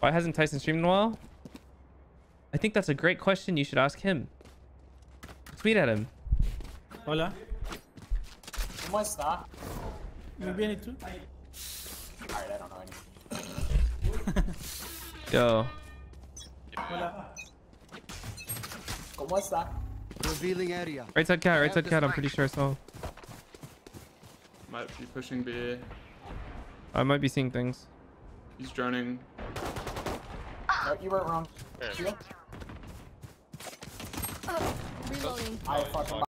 Why hasn't Tyson streamed in a while? I think that's a great question. You should ask him. Tweet at him. Hola. ¿Cómo está? Muy bien, ¿y tú? Alright, I don't know any. Yo. Hola. ¿Cómo está? Revealing area. Right side cat, right side cat. I'm pretty sure I saw. Might be pushing B. I might be seeing things. He's droning. No, you weren't wrong. Yeah. You? Oh, reloading. I fucking